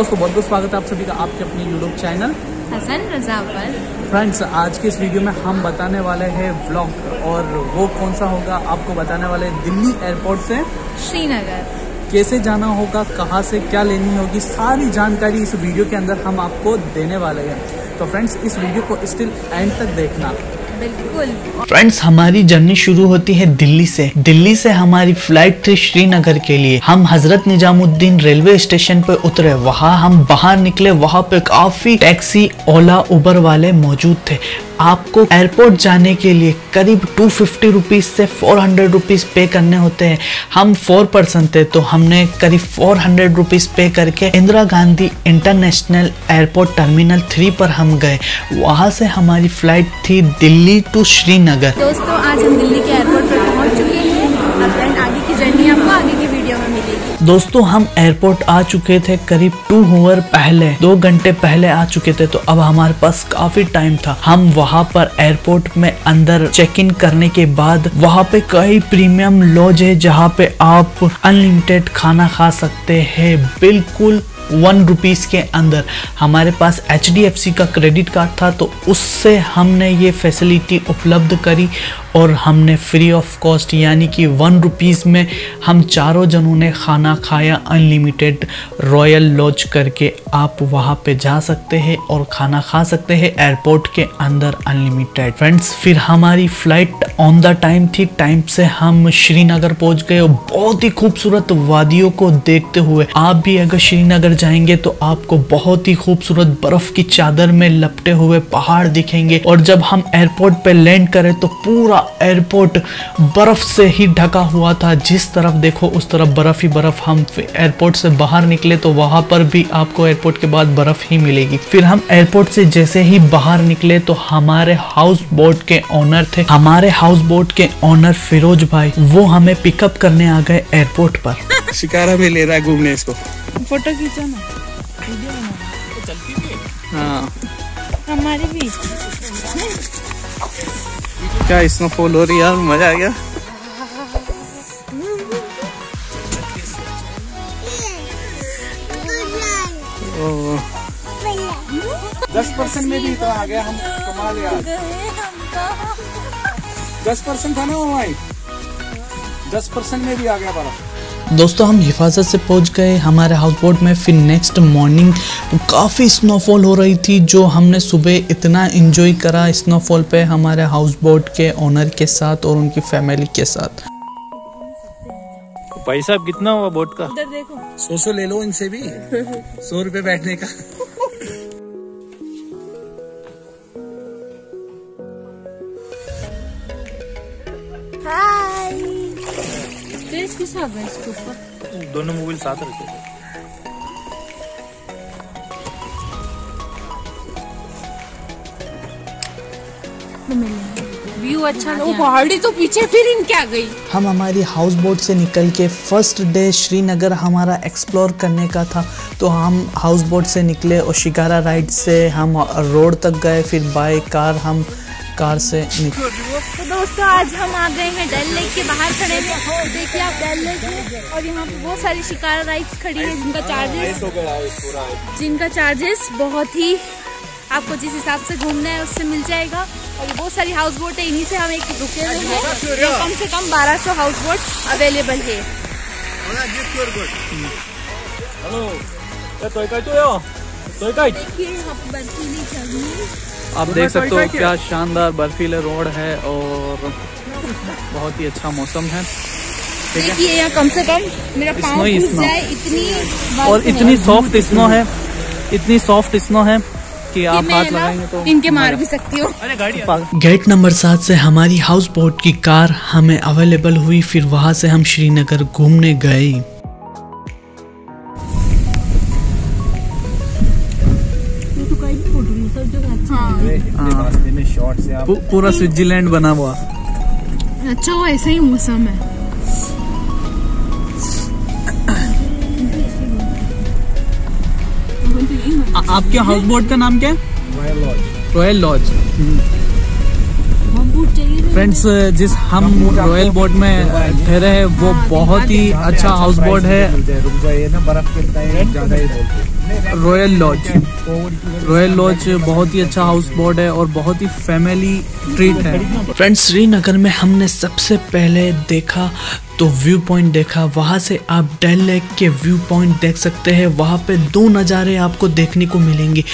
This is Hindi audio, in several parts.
दोस्तों बहुत बहुत स्वागत है आप सभी का आपके अपने यूट्यूब चैनल हसन रजा पर। फ्रेंड्स आज के इस वीडियो में हम बताने वाले हैं व्लॉग और वो कौन सा होगा आपको बताने वाले हैं दिल्ली एयरपोर्ट से। श्रीनगर। कैसे जाना होगा कहाँ से क्या लेनी होगी सारी जानकारी इस वीडियो के अंदर हम आपको देने वाले हैं। तो फ्रेंड्स इस वीडियो को स्टिल एंड तक देखना। बिल्कुल। फ्रेंड्स हमारी जर्नी शुरू होती है दिल्ली से। दिल्ली से हमारी फ़्लाइट थी श्रीनगर के लिए। हम हज़रत निजामुद्दीन रेलवे स्टेशन पर उतरे। वहाँ हम बाहर निकले। वहाँ पे काफ़ी टैक्सी ओला उबर वाले मौजूद थे। आपको एयरपोर्ट जाने के लिए करीब टू फिफ्टी रुपीज़ से फोर हंड्रेड रुपीज़ पे करने होते हैं। हम फोर पर्सन थे तो हमने करीब फोर हंड्रेड रुपीज़ पे करके Indira Gandhi international airport terminal three पर हम गए। वहाँ से हमारी फ़्लाइट थी दिल्ली टू श्रीनगर। दोस्तों, आज हम दिल्ली के एयरपोर्ट दोस्तों, हम एयरपोर्ट आ चुके थे करीब टू आवर पहले, दो घंटे पहले आ चुके थे तो अब हमारे पास काफ़ी टाइम था। हम वहाँ पर एयरपोर्ट में अंदर चेक इन करने के बाद वहाँ पे कई प्रीमियम लॉज है जहाँ पे आप अनलिमिटेड खाना खा सकते हैं, बिल्कुल वन रुपीज़ के अंदर। हमारे पास HDFC का क्रेडिट कार्ड था तो उससे हमने ये फैसिलिटी उपलब्ध करी और हमने फ्री ऑफ़ कॉस्ट यानी कि वन रुपीज़ में हम चारों जनों ने खाना खाया अनलिमिटेड रॉयल लॉज करके आप वहाँ पे जा सकते हैं और खाना खा सकते हैं एयरपोर्ट के अंदर अनलिमिटेड फ्रेंड्स फिर हमारी फ़्लाइट ऑन द टाइम थी टाइम से हम श्रीनगर पहुँच गए और बहुत ही खूबसूरत वादियों को देखते हुए आप भी अगर श्रीनगर जाएँगे तो आपको बहुत ही खूबसूरत बर्फ़ की चादर में लपटे हुए पहाड़ दिखेंगे और जब हम एयरपोर्ट पर लैंड करें तो पूरा एयरपोर्ट बर्फ़ से ही ढका हुआ था। जिस तरफ़ देखो उस तरफ़ बर्फ़ ही बर्फ़। हम एयरपोर्ट से बाहर निकले तो वहाँ पर भी आपको एयरपोर्ट के बाद बर्फ़ ही मिलेगी। फिर हम एयरपोर्ट से जैसे ही बाहर निकले तो हमारे हाउस बोट के ऑनर थे। हमारे हाउस बोट के ऑनर फिरोज भाई वो हमें पिकअप करने आ गए एयरपोर्ट पर। शिकारा भी ले रहा है घूमने इसको। फ़ोटो खींचो ना। हाँ। हमारी भी। क्या इसमें स्नोफॉल हो रही है यार? मज़ा आ गया। दस परसेंट में भी इतना आ गया हम कमाल यार। दस परसेंट था ना वो भाई? दस परसेंट में भी आ गया बड़ा। दोस्तों हम हिफाजत से पहुँच गए हमारे हाउस बोट में। फिर नेक्स्ट मॉर्निंग काफ़ी स्नोफॉल हो रही थी जो हमने सुबह इतना एंजॉय करा स्नोफॉल पे हमारे हाउस बोट के ओनर के साथ और उनकी फैमिली के साथ। पैसा कितना हुआ बोट का? देखो। सौ सौ ले लो इनसे भी। सौ रुपए बैठने का। किस हिसाब है इसके ऊपर? दोनों मोबाइल साथ रखे थे। व्यू अच्छा वो पहाड़ी तो पीछे फिर इनके आ गई? हम हमारी हाउस बोट से निकल के फ़र्स्ट डे श्रीनगर हमारा एक्सप्लोर करने का था। तो हम हाउस बोट से निकले और शिकारा राइड से हम रोड तक गए फिर बाय कार हम कार से निकले तो दोस्तों आज हम आ गए हैं डल लेक के बाहर खड़े हैं। देखिए आप डल लेक है और यहाँ पे बहुत सारी शिकारा राइड्स खड़ी है जिनका चार्जेस जिनका चार्जेस बहुत ही आपको जिस हिसाब से घूमना है उससे मिल जाएगा। और ये बहुत सारी हाउस बोट है इन्हीं से हम एक रुके हुए हैं। कम से कम 1200 हाउस बोट अवेलेबल है। देखिए यहाँ पे बर्फीली ज़मीन आप देख सकते हो क्या? शानदार बर्फीले रोड है और बहुत ही अच्छा मौसम है। ठीक है? देखिए यहाँ कम से कम मेरा पाँव Snow ही। जाए इतनी और इतनी सॉफ्ट स्नो है इतनी सॉफ्ट स्नो है कि आप हाथ लगाएँगे तो इनके मार भी सकती हो। गेट नंबर सात से हमारी हाउस बोट की कार हमें अवेलेबल हुई फिर वहाँ से हम श्रीनगर घूमने गए। पूरा स्विट्जरलैंड बना हुआ। अच्छा वो ऐसा ही मौसम है। आ- आपके हाउस बोट का नाम क्या है? रॉयल लॉज फ्रेंड्स जिस हम रॉयल बोट में ठहरे हैं वो बहुत ही अच्छा हाउस बोट है। रॉयल लॉज रॉयल लॉज बहुत ही अच्छा हाउस बोर्ड है और बहुत ही फैमिली ट्रीट है। फ्रेंड्स श्रीनगर में हमने सबसे पहले देखा तो व्यू पॉइंट देखा, वहाँ से आप डल लेक के व्यू पॉइंट देख सकते हैं। वहाँ पे दो नज़ारे आपको देखने को मिलेंगे।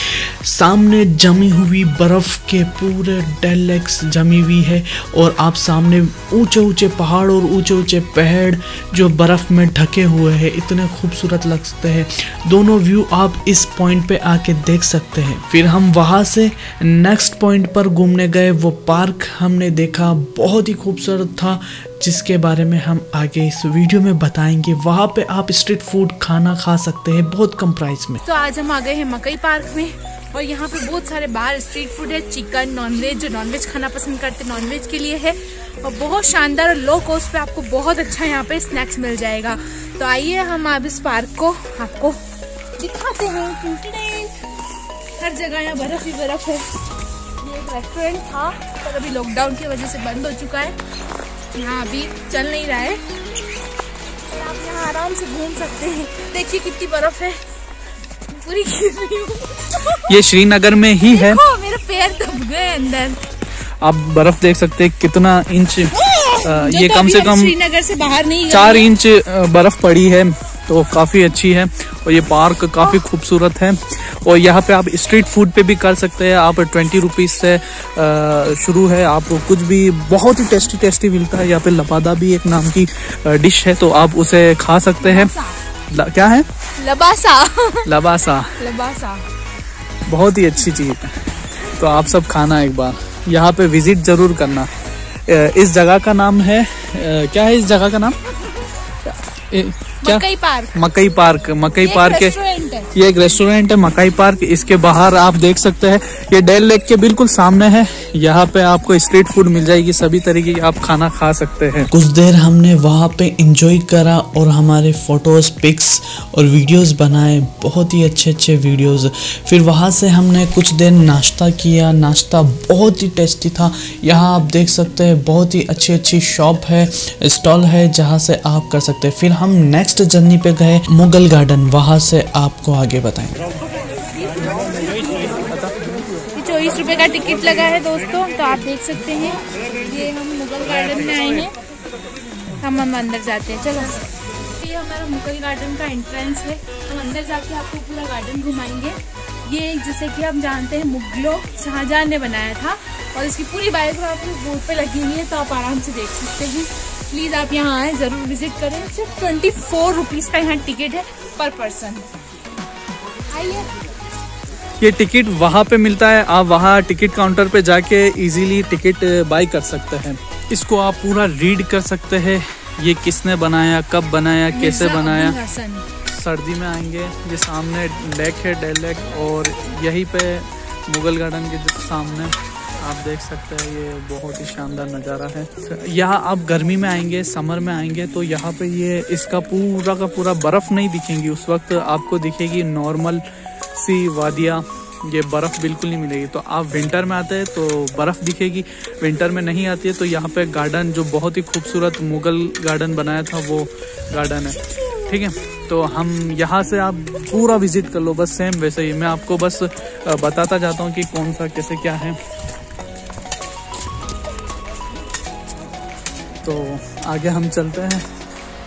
सामने जमी हुई बर्फ़ के पूरे डल लेक्स जमी हुई है और आप सामने ऊँचे ऊँचे पहाड़ और ऊँचे ऊँचे पेड़ जो बर्फ़ में ढके हुए हैं, इतने खूबसूरत लगते हैं। दोनों व्यू आप इस पॉइंट पे आके देख सकते हैं। फिर हम वहाँ से नेक्स्ट पॉइंट पर घूमने गए। वो पार्क हमने देखा, बहुत ही खूबसूरत था। जिसके बारे में हम आगे इस वीडियो में बताएँगे, वहाँ पे आप स्ट्रीट फ़ूड खाना खा सकते हैं बहुत कम प्राइस में। तो आज हम आ गए हैं मकई पार्क में और यहाँ पे बहुत सारे बाहर स्ट्रीट फ़ूड है चिकन नॉनवेज जो नॉनवेज खाना पसंद करते हैं नॉनवेज के लिए है। और बहुत शानदार और लो कॉस्ट पे आपको बहुत अच्छा यहाँ पे स्नैक्स मिल जाएगा। तो आइए हम आप इस पार्क को, आपको दिखाते हैं। हर जगह यहाँ बर्फ़ ही बर्फ़ है। ये एक रेस्टोरेंट था, पर अभी लॉकडाउन की वजह से बंद हो चुका है। यहाँ अभी चल नहीं रहा है। आप यहाँ आराम से घूम सकते हैं। देखिए कितनी बर्फ़ है। पूरी गिर रही हूँ। ये श्रीनगर में ही है। देखो मेरे पैर दब गए अंदर। आप बर्फ़ देख सकते हैं कितना इंच जो ये तो कम से कम श्रीनगर से बाहर नहीं चार इंच बर्फ़ पड़ी है तो काफ़ी अच्छी है। और ये पार्क काफ़ी खूबसूरत है। और यहाँ पे आप स्ट्रीट फ़ूड पे भी कर सकते हैं। आप ट्वेंटी रुपीज़ से शुरू है। आप कुछ भी बहुत ही टेस्टी टेस्टी मिलता है। यहाँ पे लबादा भी एक नाम की डिश है तो आप उसे खा सकते हैं। क्या है? लबासा। लबासा। लबासा। बहुत ही अच्छी चीज़। है तो आप सब खाना एक बार। यहाँ पे विज़िट ज़रूर करना। इस जगह का नाम है क्या है इस जगह का नाम? क्या? मकई पार्क। मकई पार्क मकई पार्क के है। ये एक रेस्टोरेंट है मकई पार्क। इसके बाहर आप देख सकते हैं ये डेल लेक के बिल्कुल सामने है। यहाँ पे आपको स्ट्रीट फ़ूड मिल जाएगी सभी तरीके की आप खाना खा सकते हैं। कुछ देर हमने वहाँ पे इंजॉय करा और हमारे फ़ोटोज़ पिक्स और वीडियोस बनाए। बहुत ही अच्छे अच्छे वीडियोस फिर वहाँ से हमने कुछ देर नाश्ता किया। नाश्ता बहुत ही टेस्टी था। यहाँ आप देख सकते हैं बहुत ही अच्छी अच्छी शॉप है स्टॉल है जहाँ से आप कर सकते हैं। फिर हम नेक्स्ट जर्नी पे गए मुगल गार्डन, वहाँ से आपको आगे बताएँगे ये चौबीस रुपए का टिकट लगा है दोस्तों तो आप देख सकते हैं। ये हम मुगल गार्डन में आए हैं। हम हम अंदर जाते हैं, चलो। ये हमारा मुगल गार्डन का एंट्रेंस है। हम अंदर जाके आपको पूरा गार्डन घुमाएँगे। ये जैसे कि हम जानते हैं, मुगलों शाहजहां ने बनाया था। और इसकी पूरी बायोग्राफी बोर्ड पे लगी हुई है तो आप आराम से देख सकते हैं। प्लीज़ आप यहाँ आए ज़रूर विज़िट करें। सिर्फ़ ट्वेंटी फोर रुपीज़ का यहाँ टिकट है पर पर्सन आइए। ये टिकट वहाँ पे मिलता है। आप वहाँ टिकट काउंटर पे जाके इजीली टिकट बाई कर सकते हैं। इसको आप पूरा रीड कर सकते हैं। ये किसने बनाया कब बनाया कैसे बनाया? सर्दी में आएँगे। ये सामने लेक है डेल लेक और यहीं पे मुगल गार्डन के सामने। आप देख सकते हैं, ये बहुत ही शानदार नज़ारा है। यहाँ आप गर्मी में आएँगे, समर में आएँगे तो यहाँ पे ये इसका पूरा का पूरा बर्फ़ नहीं दिखेंगी। उस वक्त आपको दिखेगी नॉर्मल सी वादियाँ, ये बर्फ़ बिल्कुल नहीं मिलेगी। तो आप विंटर में आते हैं तो बर्फ़ दिखेगी। विंटर में नहीं आती है तो यहाँ पे गार्डन जो बहुत ही खूबसूरत मुगल गार्डन बनाया था, वो गार्डन है। ठीक है? तो हम यहाँ से आप पूरा विज़िट कर लो, बस सेम वैसे ही। मैं आपको बस बताता जाता हूँ कि कौन सा कैसे क्या है। तो आगे हम चलते हैं।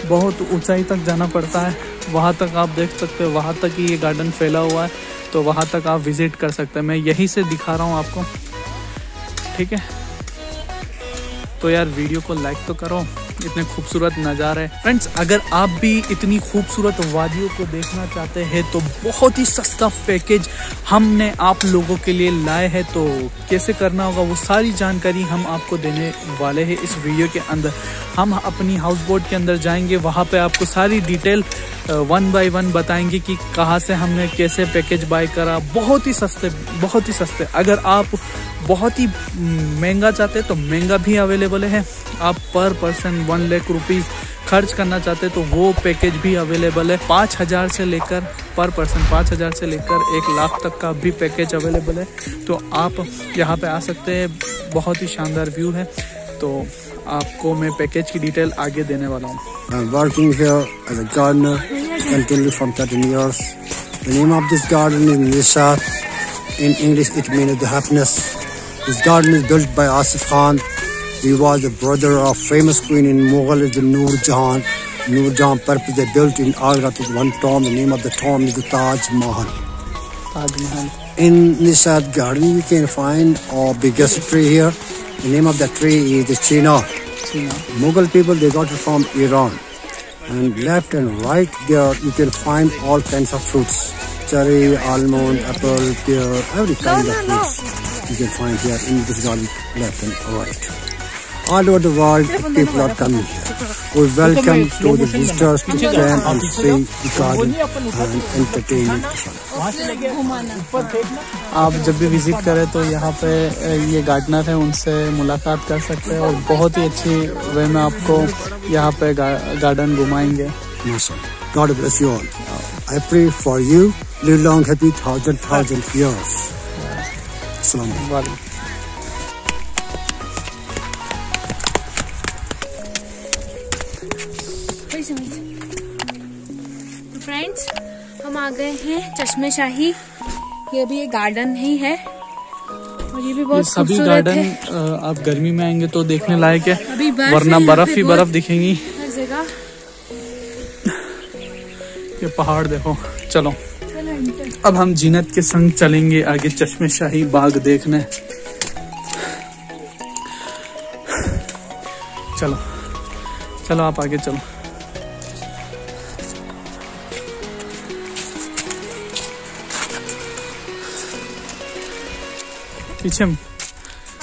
बहुत ऊंचाई तक जाना पड़ता है। वहाँ तक आप देख सकते हो, वहाँ तक ही ये गार्डन फैला हुआ है। तो वहाँ तक आप विज़िट कर सकते हैं। मैं यहीं से दिखा रहा हूँ आपको। ठीक है? तो यार वीडियो को लाइक तो करो। इतने खूबसूरत नज़ारे। फ्रेंड्स अगर आप भी इतनी खूबसूरत वादियों को देखना चाहते हैं तो बहुत ही सस्ता पैकेज हमने आप लोगों के लिए लाए है। तो कैसे करना होगा, वो सारी जानकारी हम आपको देने वाले हैं इस वीडियो के अंदर। हम अपनी हाउस बोट के अंदर जाएँगे, वहाँ पे आपको सारी डिटेल वन बाय वन बताएँगे कि कहाँ से हमने कैसे पैकेज बाय करा। बहुत ही सस्ते, बहुत ही सस्ते। अगर आप बहुत ही महँगा चाहते तो महँगा भी अवेलेबल है। आप पर पर्सन वन लाख रुपीज़ खर्च करना चाहते तो वो पैकेज भी अवेलेबल है। पाँच हज़ार से लेकर पर पर्सन पाँच हज़ार से लेकर एक लाख तक का भी पैकेज अवेलेबल है। तो आप यहाँ पे आ सकते हैं। बहुत ही शानदार व्यू है। तो आपको मैं पैकेज की डिटेल आगे देने वाला हूँ here as a gardener, continuously from 13 years. The name of this garden is Nishat. In English, it means the happiness. This garden is built by Asif Khan. He was the brother of famous queen in Mughal, the Noor Jahan. Noor Jahan purpose they built in Agra to one tomb. The name of the tomb is the Taj Mahal. Taj Mahal In Nishat garden, you can find our biggest tree here. The name of the tree is the chinar. चीना Mughal people they got it from Iran, and left and right there you can find all kinds of fruits: cherry, almond, apple, pear, every kind of fruits you can find here in this garden, left and right. all over the world people are coming here. We welcome to the visitors to plan and see the garden and entertainment. आप जब भी विज़िट करें तो यहाँ पे ये गार्डनर है उनसे मुलाकात कर सकते हैं और बहुत ही अच्छी वे में आपको यहाँ पे गार्डन घुमाएँगे। God bless you all I pray for you live long happy thousand thousand years सलाम वालेकुम। गए हैं चश्मे शाही। ये भी एक गार्डन ही है। और ये भी ये बहुत सभी गार्डन आप गर्मी में आएँगे तो देखने लायक है। अभी बर्फ़ वरना बर्फ़ ही बर्फ़ दिखेंगी। हर जगह। ये पहाड़ देखो चलो। चलो अब हम जीनत के संग चलेंगे आगे चश्मे शाही बाग देखने। चलो। चलो आप आगे चलो। पीछे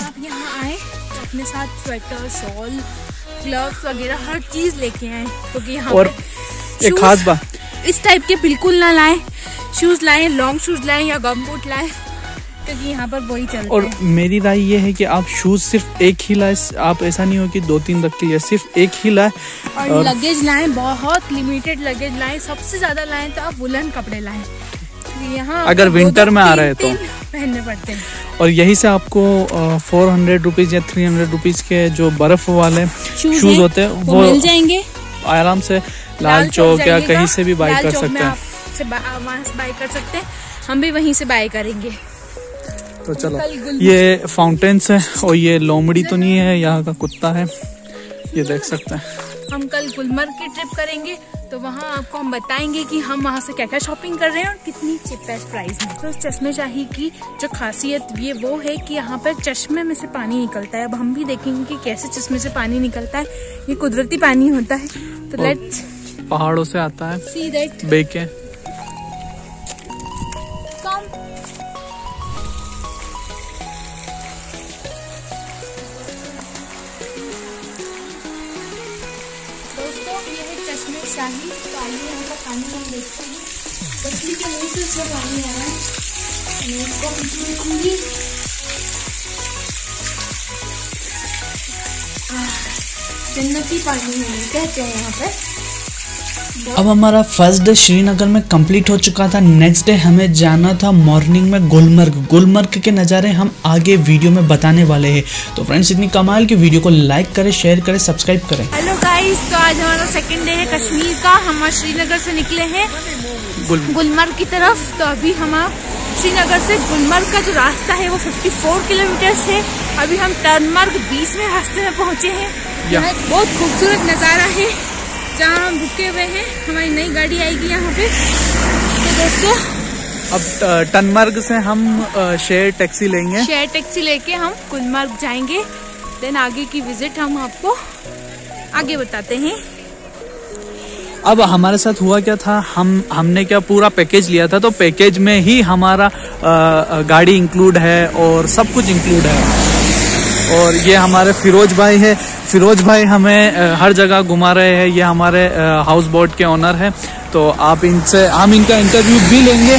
आप यहाँ आए तो अपने साथ स्वेटर शॉल ग्लव्स वगैरह हर चीज़ लेके आए क्योंकि तो यहाँ और एक खास बात इस टाइप के बिल्कुल ना लाए। शूज़ लाए लॉन्ग शूज़ लाए या गम बूट लाए क्योंकि यहाँ पर वही चलते और हैं। मेरी राय ये है कि आप शूज़ सिर्फ़ एक ही लाए आप ऐसा नहीं हो कि दो तीन रख लिए सिर्फ़ एक ही लाए और और- लगेज लाए बहुत लिमिटेड लगेज लाए सबसे ज़्यादा लाए तो आप वुलन कपड़े लाए। यहाँ अगर विंटर में आ रहे तो। पहनने पड़ते हैं। और यही से आपको फोर हंड्रेड रुपीज़ या थ्री हंड्रेड रुपीज़ के जो बर्फ़ वाले शूज़ होते हैं वो मिल जाएँगे। आराम से लाल चौक या कहीं से भी बाई कर सकते हैं। से बा- वहाँ से बाय कर सकते हैं। हम भी वहीं से बाई करेंगे। तो चलो ये फाउंटेन्स है और ये लोमड़ी तो नहीं है यहाँ का कुत्ता है ये देख सकते हैं। हम कल गुलमर्ग की ट्रिप करेंगे तो वहाँ आपको हम बताएँगे कि हम वहाँ से क्या क्या शॉपिंग कर रहे हैं और कितनी चिपेस्ट प्राइस में तो चश्मे शाही की जो खासियत ये वो है कि यहाँ पर चश्मे में से पानी निकलता है। अब हम भी देखेंगे कि कैसे चश्मे से पानी निकलता है। ये कुदरती पानी होता है। तो लेट्स पहाड़ों से आता है। सी दैट बेके शाही तो आइए यहाँ का पानी हम देखते हैं। मछली के मुँह से इसमें पानी आ रहा है। मैं इसको पीछूँगी जन्नती पानी है कहते हैं यहाँ पे अब हमारा फ़र्स्ट डे श्रीनगर में कंप्लीट हो चुका था। नेक्स्ट डे हमें जाना था मॉर्निंग में गुलमर्ग। गुलमर्ग के नज़ारे हम आगे वीडियो में बताने वाले हैं। तो फ्रेंड्स इतनी कमाल की वीडियो को लाइक करें शेयर करें सब्सक्राइब करें। हेलो गाइस तो आज हमारा सेकंड डे है कश्मीर का। हम आज श्रीनगर से निकले हैं। गुलमर्ग। की तरफ़। तो अभी हम श्रीनगर से गुलमर्ग का जो रास्ता है वो 54 किलोमीटर है। अभी हम टर्नमर्ग बीच में रास्ते में पहुँचे हैं। बहुत खूबसूरत नज़ारा है। जहाँ हम रुके हुए हैं हमारी नई गाड़ी आएगी यहाँ पे। तो दोस्तों अब टनमर्ग से हम शेयर टैक्सी लेंगे। शेयर टैक्सी लेके हम गुलमर्ग जाएँगे। देन आगे की विज़िट हम आपको आगे बताते हैं। अब हमारे साथ हुआ क्या था? हम हमने क्या पूरा पैकेज लिया था? तो पैकेज में ही हमारा अ, गाड़ी इंक्लूड है और सब कुछ इंक्लूड है। और ये हमारे फिरोज भाई है। फिरोज भाई हमें हर जगह घुमा रहे हैं। ये हमारे हाउस बोट के ऑनर है। तो आप इनसे हम इनका इंटरव्यू भी लेंगे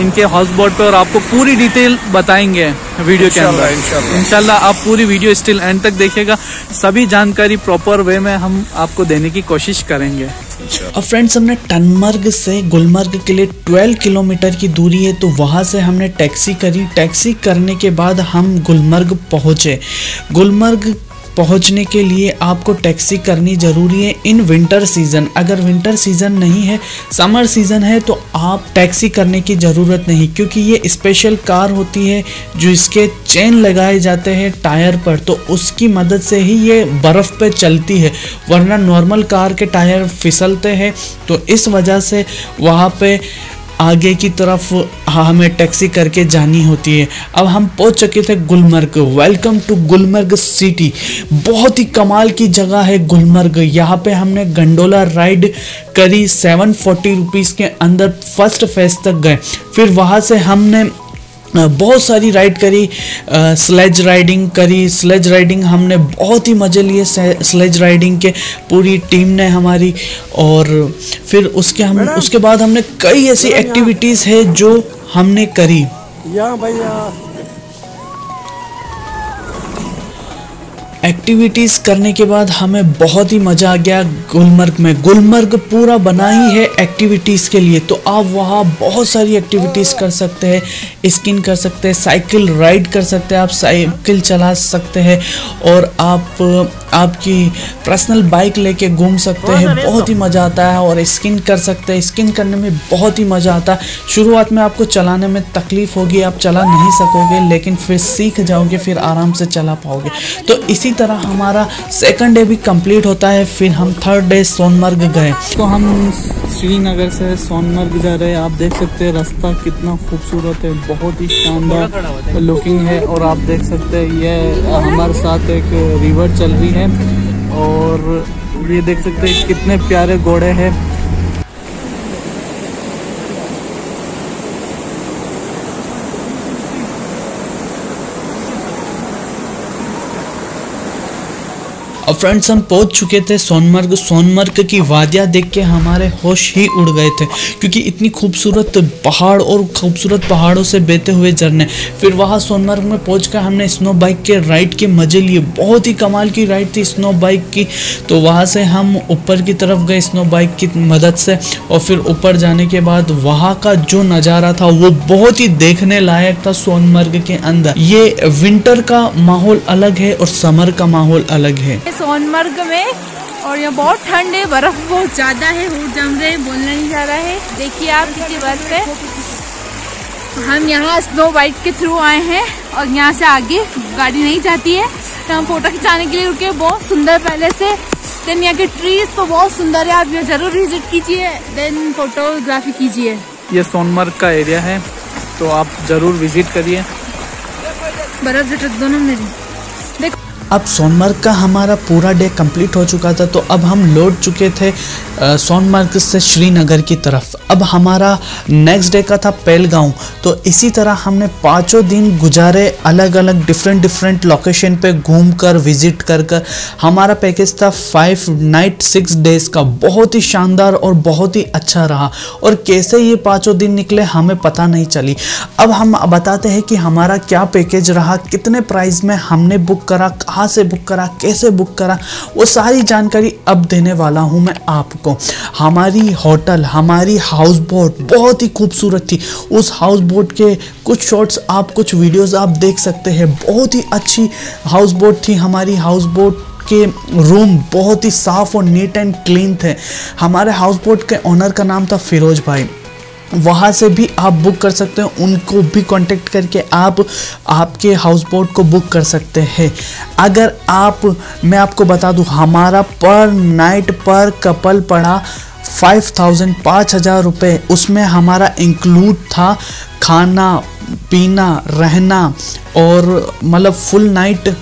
इनके हाउस बोट पे और आपको पूरी डिटेल बताएँगे वीडियो के अंदर। इनशाला आप पूरी वीडियो स्टिल एंड तक देखिएगा। सभी जानकारी प्रॉपर वे में हम आपको देने की कोशिश करेंगे। और फ्रेंड्स हमने टनमर्ग से गुलमर्ग के लिए 12 किलोमीटर की दूरी है तो वहाँ से हमने टैक्सी करी। टैक्सी करने के बाद हम गुलमर्ग पहुँचे। गुलमर्ग पहुँचने के लिए आपको टैक्सी करनी ज़रूरी है इन विंटर सीज़न अगर विंटर सीज़न नहीं है समर सीज़न है तो आप टैक्सी करने की ज़रूरत नहीं, क्योंकि ये स्पेशल कार होती है जो इसके चेन लगाए जाते हैं टायर पर तो उसकी मदद से ही ये बर्फ़ पे चलती है। वरना नॉर्मल कार के टायर फिसलते हैं तो इस वजह से वहाँ पे आगे की तरफ़ हाँ, हमें टैक्सी करके जानी होती है। अब हम पहुँच चुके थे Gulmarg. Welcome to Gulmarg city बहुत ही कमाल की जगह है गुलमर्ग। यहाँ पे हमने गंडोला राइड करी सेवन फोर्टी रुपीज़ के अंदर फ़र्स्ट फ़ेज़ तक गए। फिर वहाँ से हमने बहुत सारी राइड करी स्लेज राइडिंग करी। स्लेज राइडिंग हमने बहुत ही मज़े लिए स्लेज राइडिंग के पूरी टीम ने हमारी और फिर उसके हम उसके बाद हमने कई ऐसी एक्टिविटीज़ है जो हमने करी। या भैया एक्टिविटीज़ करने के बाद हमें बहुत ही मज़ा आ गया गुलमर्ग में। गुलमर्ग पूरा बना ही है एक्टिविटीज़ के लिए। तो आप वहाँ बहुत सारी एक्टिविटीज़ कर सकते हैं। स्किन कर सकते हैं साइकिल राइड कर सकते हैं, आप साइकिल चला सकते हैं। और आप आपकी पर्सनल बाइक लेके घूम सकते हैं बहुत ही मज़ा आता है और स्किन कर सकते हैं स्किन करने में बहुत ही मज़ा आता है। शुरुआत में आपको चलाने में तकलीफ़ होगी आप चला नहीं सकोगे लेकिन फिर सीख जाओगे फिर आराम से चला पाओगे। तो इसी तरह हमारा सेकंड डे भी कंप्लीट होता है फिर हम थर्ड डे सोनमर्ग गए। तो हम श्रीनगर से सोनमर्ग जा रहे हैं। आप देख सकते हैं रास्ता कितना खूबसूरत है बहुत ही शानदार लुकिंग है और आप देख सकते हैं ये हमारे साथ एक रिवर चल रही है। और ये देख सकते हैं कितने प्यारे घोड़े हैं। और फ्रेंड्स हम पहुँच चुके थे सोनमर्ग। सोनमर्ग की वादियाँ देख के हमारे होश ही उड़ गए थे, क्योंकि इतनी खूबसूरत पहाड़ और खूबसूरत पहाड़ों से बहते हुए झरने। फिर वहाँ सोनमर्ग में पहुँच हमने स्नो बाइक के राइड के मज़े लिए। बहुत ही कमाल की राइड थी स्नो बाइक की। तो वहाँ से हम ऊपर की तरफ़ गए स्नो बाइक की मदद से, और फिर ऊपर जाने के बाद वहाँ का जो नज़ारा था, वो बहुत ही देखने लायक था सोनमर्ग के अंदर। ये विंटर का माहौल अलग है और समर का माहौल अलग है। सोनमर्ग में और यहाँ बहुत ठंड है बर्फ़ बहुत ज़्यादा है वो जम रहे हैं बोलना नहीं जा रहा है। देखिए आप कितनी बर्फ़ है हम यहाँ स्नो बाइक के थ्रू आए हैं और यहाँ से आगे गाड़ी नहीं जाती है। तो हम फ़ोटो खिंचाने के लिए रुके बहुत सुंदर पहले से। देन यहाँ के ट्रीज तो बहुत सुंदर है आप यहाँ ज़रूर विज़िट कीजिए। देन फोटोग्राफी कीजिए। ये सोनमर्ग का एरिया है तो आप ज़रूर विज़िट करिए। बर्फ़ जटक दोनों मेरी। अब सोनमर्ग का हमारा पूरा डे कंप्लीट हो चुका था तो अब हम लौट चुके थे सोनमर्ग से श्रीनगर की तरफ़। अब हमारा नेक्स्ट डे का था पहलगांव। तो इसी तरह हमने पाँचों दिन गुजारे अलग अलग डिफरेंट डिफरेंट लोकेशन पे घूम कर विज़िट कर कर हमारा पैकेज था फाइव नाइट सिक्स डेज़ का। बहुत ही शानदार और बहुत ही अच्छा रहा। और कैसे ये पाँचों दिन निकले, हमें पता नहीं चली। अब हम बताते हैं कि हमारा क्या पैकेज रहा, कितने प्राइस में हमने बुक करा, कहाँ से बुक करा, कैसे बुक करा, वो सारी जानकारी अब देने वाला हूँ मैं आपको। हमारी होटल हमारी हाउस बोट बहुत ही खूबसूरत थी। उस हाउस बोट के कुछ शॉट्स आप कुछ वीडियोस आप देख सकते हैं। बहुत ही अच्छी हाउस बोट थी। हमारी हाउस बोट के रूम बहुत ही साफ़ और नीट एंड क्लीन थे। हमारे हाउस बोट के ओनर का नाम था फिरोज भाई। वहाँ से भी आप बुक कर सकते हैं। उनको भी कांटेक्ट करके आप आपके हाउस बोट को बुक कर सकते हैं। अगर आप, मैं आपको बता दूँ, हमारा पर नाइट पर कपल पड़ा फाइव थाउज़ेंड पाँच हज़ार रुपये उसमें हमारा इंक्लूड था खाना, पीना, रहना और मतलब फुल नाइट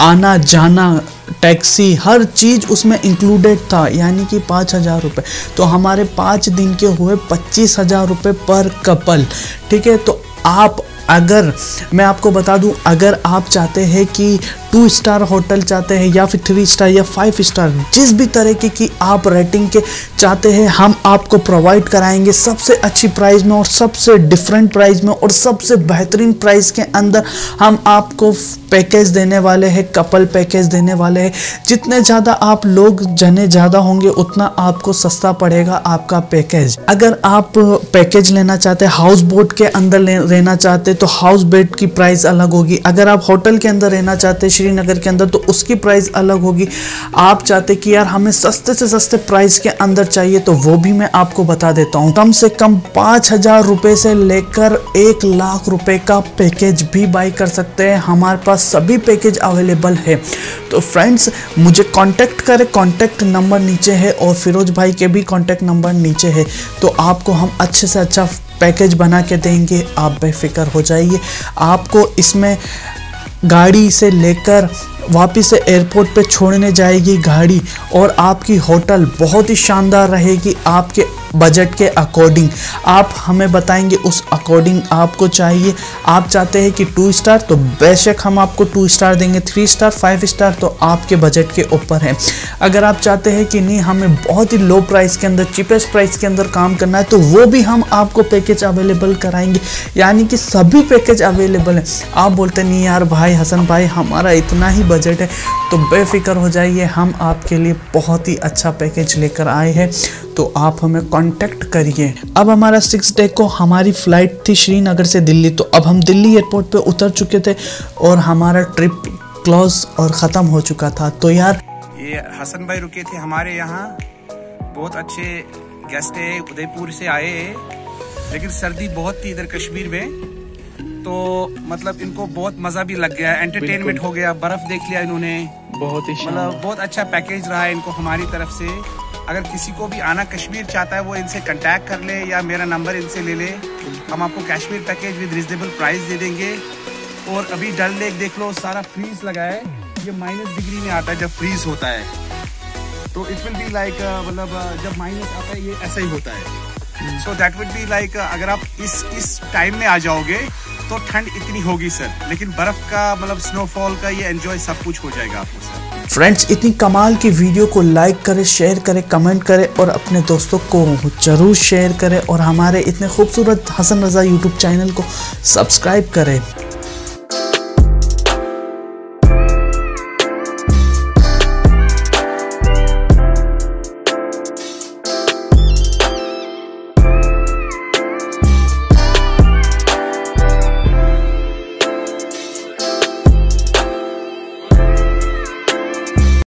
आना, जाना टैक्सी, हर चीज़ उसमें इंक्लूडेड था, यानी कि पाँच हज़ार रुपये तो हमारे पाँच दिन के हुए पच्चीस हज़ार रुपये पर कपल, ठीक है? तो आप अगर, मैं आपको बता दूँ, अगर आप चाहते हैं कि टू स्टार होटल चाहते हैं या फिर थ्री स्टार या फाइव स्टार जिस भी तरीके की आप रेटिंग के चाहते हैं, हम आपको प्रोवाइड कराएँगे सबसे अच्छी प्राइस में और सबसे डिफरेंट प्राइस में और सबसे बेहतरीन प्राइस के अंदर हम आपको पैकेज देने वाले हैं कपल पैकेज देने वाले हैं। जितने ज़्यादा आप लोग, जने ज़्यादा होंगे, उतना आपको सस्ता पड़ेगा आपका पैकेज अगर आप पैकेज लेना चाहते हैं हाउस बोट के अंदर रहना चाहते तो हाउस बेड की प्राइस अलग होगी। अगर आप होटल के अंदर रहना चाहते हैं, श्रीनगर के अंदर तो उसकी प्राइस अलग होगी। आप चाहते कि यार हमें सस्ते से सस्ते प्राइस के अंदर चाहिए तो वो भी मैं आपको बता देता हूँ। कम से कम पाँच हज़ार रुपये से लेकर एक लाख रुपए का पैकेज भी बाई कर सकते हैं। हमारे पास सभी पैकेज अवेलेबल है। तो फ्रेंड्स मुझे कांटेक्ट करें। कांटेक्ट नंबर नीचे है और फिरोज भाई के भी कांटेक्ट नंबर नीचे है। तो आपको हम अच्छे से अच्छा पैकेज बना के देंगे आप बेफिक्र हो जाइए। आपको इसमें गाड़ी से लेकर वापस एयरपोर्ट पे छोड़ने जाएगी गाड़ी और आपकी होटल बहुत ही शानदार रहेगी आपके बजट के अकॉर्डिंग। आप हमें बताएँगे उस अकॉर्डिंग आपको चाहिए। आप चाहते हैं कि टू स्टार तो बेशक हम आपको टू स्टार देंगे। थ्री स्टार फाइव स्टार तो आपके बजट के ऊपर है। अगर आप चाहते हैं कि नहीं, हमें बहुत ही लो प्राइस के अंदर चीपेस्ट प्राइस के अंदर काम करना है तो वो भी हम आपको पैकेज अवेलेबल कराएँगे। यानी कि सभी पैकेज अवेलेबल हैं। आप बोलते नहीं यार, भाई, हसन भाई, हमारा इतना ही बजट है तो बेफिक्र हो जाइए, हम आपके लिए बहुत ही अच्छा पैकेज लेकर आए हैं। तो आप हमें कांटेक्ट करिए। अब हमारा सिक्स डे को हमारी फ़्लाइट थी श्रीनगर से दिल्ली तो अब हम दिल्ली एयरपोर्ट पे उतर चुके थे और हमारा ट्रिप क्लोज और ख़त्म हो चुका था। तो यार, ये हसन भाई रुके थे हमारे यहाँ। बहुत अच्छे गेस्ट है, उदयपुर से आए लेकिन सर्दी बहुत थी इधर कश्मीर में। तो मतलब इनको बहुत मज़ा भी लग गया एंटरटेनमेंट हो गया बर्फ़ देख लिया इन्होंने। बहुत ही मतलब बहुत अच्छा पैकेज रहा है इनको हमारी तरफ़ से। अगर किसी को भी आना कश्मीर चाहता है वो इनसे कांटेक्ट कर ले या मेरा नंबर इनसे ले ले। हम आपको Kashmir package with reasonable price दे देंगे। और अभी डल लेक देख लो सारा फ्रीज लगा है। ये माइनस डिग्री में आता है जब फ्रीज होता है। तो इट विल बी लाइक मतलब जब माइनस आता है ये ऐसा ही होता है। So that would be like अगर आप इस इस टाइम में आ जाओगे तो ठंड इतनी होगी सर लेकिन बर्फ़ का मतलब स्नोफॉल का ये एंजॉय सब कुछ हो जाएगा आपको सर फ्रेंड्स इतनी कमाल की वीडियो को लाइक करें शेयर करें कमेंट करें और अपने दोस्तों को ज़रूर शेयर करें और हमारे इतने खूबसूरत हसन रज़ा यूट्यूब चैनल को सब्सक्राइब करें।